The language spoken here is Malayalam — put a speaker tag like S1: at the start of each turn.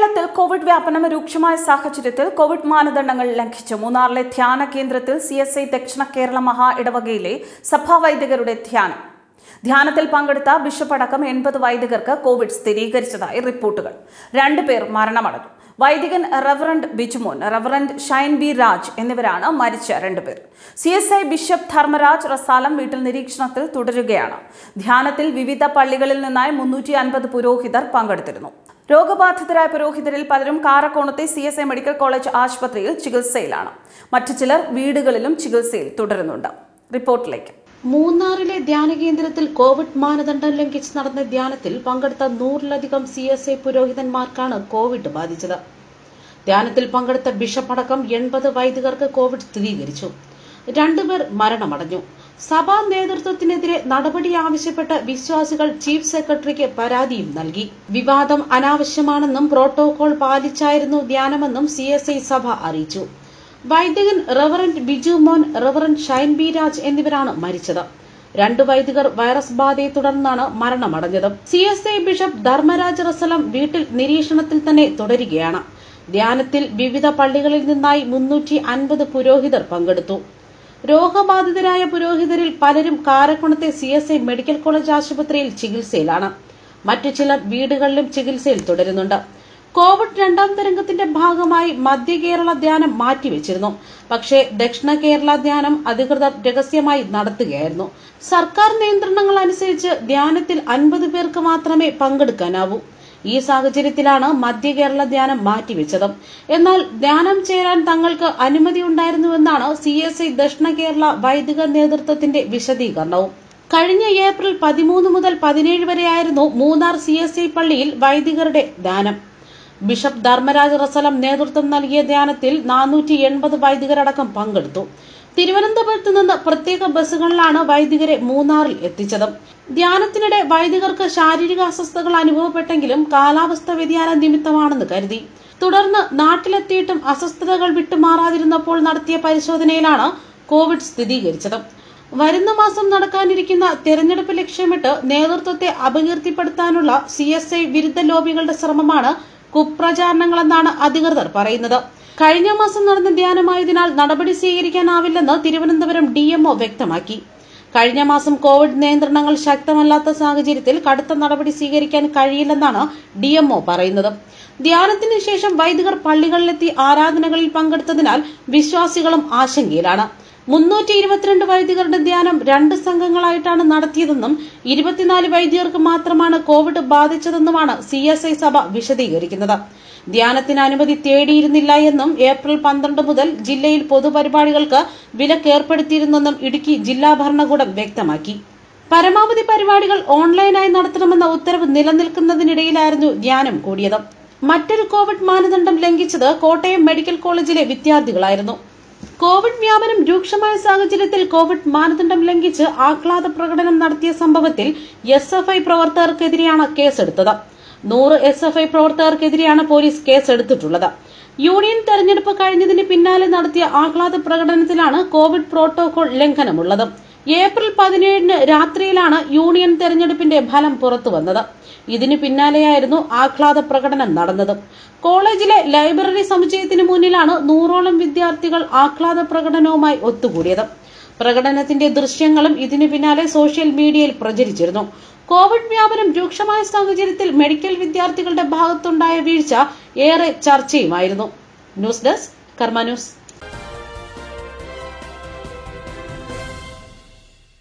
S1: കേരളത്തിൽ കോവിഡ് വ്യാപനം രൂക്ഷമായ സാഹചര്യത്തിൽ കോവിഡ് മാനദണ്ഡങ്ങൾ ലംഘിച്ച്. മൂന്നാറിലെ ധ്യാന കേന്ദ്രത്തിൽ സി എസ് ഐ ദക്ഷിണ കേരള മഹാ ഇടവകയിലെ സഭാവൈദികരുടെ ധ്യാനം. ധ്യാനത്തിൽ പങ്കെടുത്ത ബിഷപ്പ് അടക്കം എൺപത് വൈദികർക്ക് കോവിഡ് സ്ഥിരീകരിച്ചതായി റിപ്പോർട്ടുകൾ. രണ്ടുപേർ മരണമടഞ്ഞു. വൈദികൻ reverend Bijumon reverend Shine B Raj എന്നിവരാണ് മരിച്ച രണ്ടുപേർ. C S I bishop Dharmaraj Rasalam വീട്ടിൽ നിരീക്ഷണത്തിൽ തുടരുകയാണ്. ധ്യാനത്തിൽ വിവിധ പള്ളികളിൽ നിന്നായി മുന്നൂറ്റി അൻപത് പുരോഹിതർ പങ്കെടുത്തിരുന്നു. രോഗബാധിതരായ പുരോഹിതരിൽ പലരും കാരക്കോണത്തെ C S I medical college ആശുപത്രിയിൽ ചികിത്സയിലാണ്. മറ്റു ചിലർ വീടുകളിലും ചികിത്സയിൽ തുടരുന്നുണ്ട്. റിപ്പോർട്ടിലേക്ക്.
S2: മൂന്നാറിലെ ധ്യാന കേന്ദ്രത്തിൽ കോവിഡ് മാനദണ്ഡം ലംഘിച്ച് നടന്ന ധ്യാനത്തിൽ പങ്കെടുത്ത നൂറിലധികം സി എസ് ഐ പുരോഹിതന്മാർക്കാണ് കോവിഡ് ബാധിച്ചത്. ധ്യാനത്തിൽ പങ്കെടുത്ത ബിഷപ്പ് അടക്കം എൺപത് വൈദികർക്ക് കോവിഡ് സ്ഥിരീകരിച്ചു. രണ്ടുപേർ മരണമടഞ്ഞു. സഭാ നേതൃത്വത്തിനെതിരെ നടപടി ആവശ്യപ്പെട്ട് വിശ്വാസികൾ ചീഫ് സെക്രട്ടറിക്ക് പരാതിയും നൽകി. വിവാദം അനാവശ്യമാണെന്നും പ്രോട്ടോകോൾ പാലിച്ചായിരുന്നു ധ്യാനമെന്നും സി സഭ അറിയിച്ചു. വൈദികൻ റവറന്റ് ബിജു മോൻ റവറന്റ് ഷൈൻ ബി രാജ് എന്നിവരാണ് മരിച്ചത്. രണ്ട് വൈദികർ വൈറസ് ബാധയെ തുടർന്നാണ് മരണമടഞ്ഞത്. C S I bishop Dharmaraj Rasalam വീട്ടിൽ നിരീക്ഷണത്തിൽ തന്നെ തുടരുകയാണ്. ധ്യാനത്തിൽ വിവിധ പള്ളികളിൽ നിന്നായി മുന്നൂറ്റി അൻപത് പുരോഹിതർ പങ്കെടുത്തു. രോഗബാധിതരായ പുരോഹിതരിൽ പലരും കാരക്കുണത്തെ C S I medical college ആശുപത്രിയിൽ ചികിത്സയിലാണ്. മറ്റു ചിലർ വീടുകളിലും ചികിത്സയിൽ തുടരുന്നുണ്ട്. കോവിഡ് രണ്ടാം തരംഗത്തിന്റെ ഭാഗമായി മധ്യ കേരള ധ്യാനം മാറ്റിവെച്ചിരുന്നു. പക്ഷേ ദക്ഷിണ കേരള ധ്യാനം അധികൃതർ രഹസ്യമായി നടത്തുകയായിരുന്നു. സർക്കാർ നിയന്ത്രണങ്ങൾ അനുസരിച്ച് ധ്യാനത്തിൽ അൻപത് പേർക്ക് മാത്രമേ പങ്കെടുക്കാനാവൂ. ഈ സാഹചര്യത്തിലാണ് മധ്യ കേരള ധ്യാനം മാറ്റിവെച്ചത്. എന്നാൽ ധ്യാനം ചേരാൻ തങ്ങൾക്ക് അനുമതി ഉണ്ടായിരുന്നുവെന്നാണ് സി എസ് ഐ ദക്ഷിണ കേരള വൈദിക നേതൃത്വത്തിന്റെ വിശദീകരണവും. കഴിഞ്ഞ ഏപ്രിൽ പതിമൂന്ന് മുതൽ പതിനേഴ് വരെയായിരുന്നു മൂന്നാർ സി എസ് ഐ പള്ളിയിൽ വൈദികരുടെ ധ്യാനം. ബിഷപ്പ് ധർമ്മരാജ റസലം നേതൃത്വം നൽകിയ ധ്യാനത്തിൽ നാനൂറ്റി എൺപത് വൈദികരടക്കം പങ്കെടുത്തു. തിരുവനന്തപുരത്ത് നിന്ന് പ്രത്യേക ബസ്സുകളിലാണ് വൈദികരെ മൂന്നാറിൽ എത്തിച്ചത്. ധ്യാനത്തിനിടെ വൈദികർക്ക് ശാരീരിക അസ്വസ്ഥതകൾ അനുഭവപ്പെട്ടെങ്കിലും കാലാവസ്ഥ വ്യതിയാന നിമിത്തമാണെന്ന് കരുതി. തുടർന്ന് നാട്ടിലെത്തിയിട്ടും അസ്വസ്ഥതകൾ വിട്ടുമാറാതിരുന്നപ്പോൾ നടത്തിയ പരിശോധനയിലാണ് കോവിഡ് സ്ഥിരീകരിച്ചത്. വരുന്ന മാസം നടക്കാനിരിക്കുന്ന തെരഞ്ഞെടുപ്പ് ലക്ഷ്യമിട്ട് നേതൃത്വത്തെ അപകീർത്തിപ്പെടുത്താനുള്ള സി എസ് ഐ വിരുദ്ധ ലോബികളുടെ ശ്രമമാണ് കുപ്രചാരണങ്ങളെന്നാണ് അധികൃതർ പറയുന്നത്. കഴിഞ്ഞ മാസം നടന്ന ധ്യാനമായതിനാൽ നടപടി സ്വീകരിക്കാനാവില്ലെന്ന് തിരുവനന്തപുരം ഡിഎംഒ വ്യക്തമാക്കി. കഴിഞ്ഞ മാസം കോവിഡ് നിയന്ത്രണങ്ങൾ ശക്തമല്ലാത്ത സാഹചര്യത്തിൽ കടുത്ത നടപടി സ്വീകരിക്കാൻ കഴിയില്ലെന്നാണ് ഡിഎംഒ പറയുന്നത്. ധ്യാനത്തിന് ശേഷം വൈദികർ പള്ളികളിലെത്തി ആരാധനകളിൽ പങ്കെടുത്തതിനാൽ വിശ്വാസികളും ആശങ്കയിലാണ്. മുന്നൂറ്റി ഇരുപത്തിരണ്ട് വൈദികരുടെ ധ്യാനം രണ്ട് സംഘങ്ങളായിട്ടാണ് നടത്തിയതെന്നും ഇരുപത്തിനാല് വൈദികർക്ക് മാത്രമാണ് കോവിഡ് ബാധിച്ചതെന്നുമാണ് സി എസ് ഐ സഭ വിശദീകരിക്കുന്നത്. ധ്യാനത്തിന് അനുമതി തേടിയിരുന്നില്ല എന്നും ഏപ്രിൽ പന്ത്രണ്ട് മുതൽ ജില്ലയിൽ പൊതുപരിപാടികൾക്ക് വിലക്കേർപ്പെടുത്തിയിരുന്നെന്നും ഇടുക്കി ജില്ലാ ഭരണകൂടം വ്യക്തമാക്കി. പരമാവധി പരിപാടികൾ ഓൺലൈനായി നടത്തണമെന്ന ഉത്തരവ് നിലനിൽക്കുന്നതിനിടയിലായിരുന്നു ധ്യാനം കൂടിയത്. മറ്റൊരു കോവിഡ് മാനദണ്ഡം ലംഘിച്ചത് കോട്ടയം മെഡിക്കൽ കോളേജിലെ വിദ്യാർത്ഥികളായിരുന്നു. കോവിഡ് വ്യാപനം രൂക്ഷമായ സാഹചര്യത്തിൽ കോവിഡ് മാനദണ്ഡം ലംഘിച്ച് ആഹ്ലാദ പ്രകടനം നടത്തിയ സംഭവത്തിൽ എസ് എഫ് ഐ പ്രവർത്തകർക്കെതിരെയാണ് കേസെടുത്തത്. നൂറ് എസ് എഫ് ഐ പ്രവർത്തകർക്കെതിരെയാണ് പോലീസ് കേസെടുത്തിട്ടുള്ളത്. യൂണിയൻ തെരഞ്ഞെടുപ്പ് കഴിഞ്ഞതിന് പിന്നാലെ നടത്തിയ ആഹ്ലാദ പ്രകടനത്തിലാണ് കോവിഡ് പ്രോട്ടോകോൾ ലംഘനമുള്ളത്. ഏപ്രിൽ പതിനേഴിന് രാത്രിയിലാണ് യൂണിയൻ തെരഞ്ഞെടുപ്പിന്റെ ഫലം പുറത്തുവന്നത് ഇതിനു പിന്നാലെയായിരുന്നു ആഹ്ലാദ പ്രകടനം നടന്നത്. കോളേജിലെ ലൈബ്രറി സമുച്ചയത്തിന് മുന്നിലാണ് നൂറോളം വിദ്യാർത്ഥികൾ ആഹ്ലാദ പ്രകടനവുമായി ഒത്തുകൂടിയത്. പ്രകടനത്തിന്റെ ദൃശ്യങ്ങളും ഇതിനു പിന്നാലെ സോഷ്യൽ മീഡിയയിൽ പ്രചരിച്ചിരുന്നു. കോവിഡ് വ്യാപനം രൂക്ഷമായ സാഹചര്യത്തിൽ മെഡിക്കൽ വിദ്യാർത്ഥികളുടെ ഭാഗത്തുണ്ടായ വീഴ്ച ഏറെ ചർച്ചയുമായിരുന്നു. News desk Karma news.